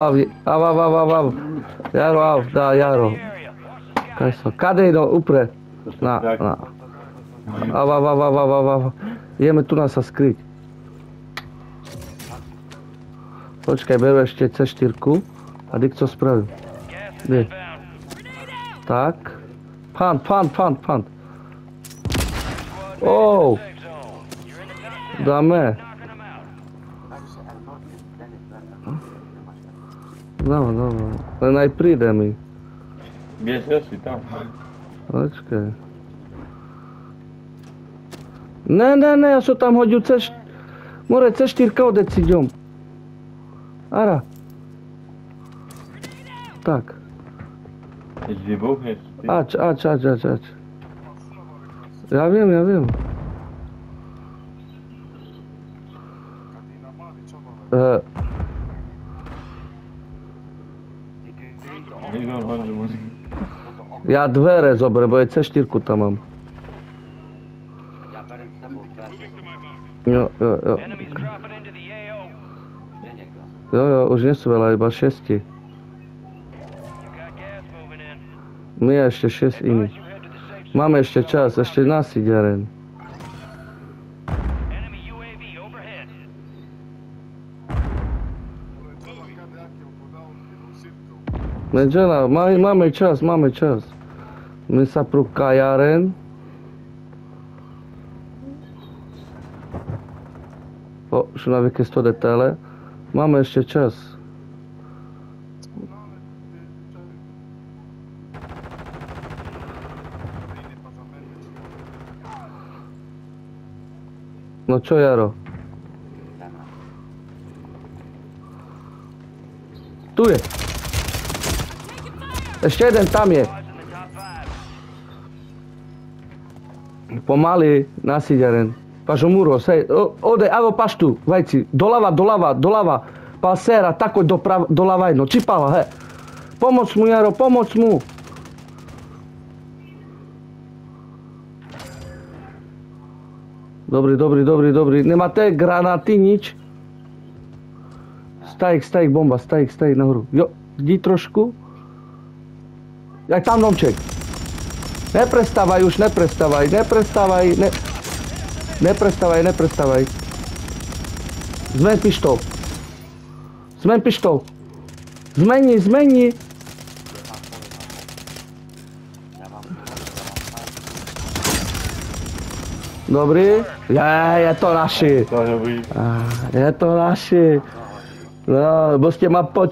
Av, av, av, av, av. Jaro, av, dá, Jaro. Kaj so, kade idú, upre. Na, na. Av, av, av, av, av, av, av. Ideme tu nás sa skryť. Počkaj, beru ešte C4 a Dick co spravil. Kde? Tak. Pant, pant, pant, pant. Oh, dáme. No, no, no. Len aj príde mi. Kde si tam? Počkaj. Ne, ne, ne, ja som tam hodil cez... More, C4 odec idem. Ara. Tak. Vybuchneš. Ač, ač, ač, ač, ač. Ja viem, ja viem. Uh, Ja dvere zobre, bo aj C4 tam je Jo, jo, jo. Jo, jo, už nie sú veľa, iba in. My a ešte šesť iných. Máme ešte čas, ešte nás ide ren. Medžela, má, máme čas, máme čas. My sa prú kajaren. O, na vyké 100 detale. Máme ešte čas. No čo, Jaro? Tu je. Ešte jeden tam je. Pomaly, nasiďaren. Pažo muro, sej, ode, avo paš tu, vajci, doľava, doľava, doľava, pal sera, tako doprav, doľava jedno, čipala, he. Pomoc mu, Jaro, pomoc mu. Dobrý, dobrý, dobrý, dobrý. Nemáte granáty, nič? Stajik, stajik, bomba, stajik, stajik nahoru. Jo, jdi trošku. Jak tam domček. Neprestávaj už, neprestávaj, neprestávaj, ne... Neprestávaj, neprestávaj. Zmeň pištol. Zmeň pištol. Zmeni, zmeni. Dobrý. Je, je to naši. To je to naši. No, bo ste ma po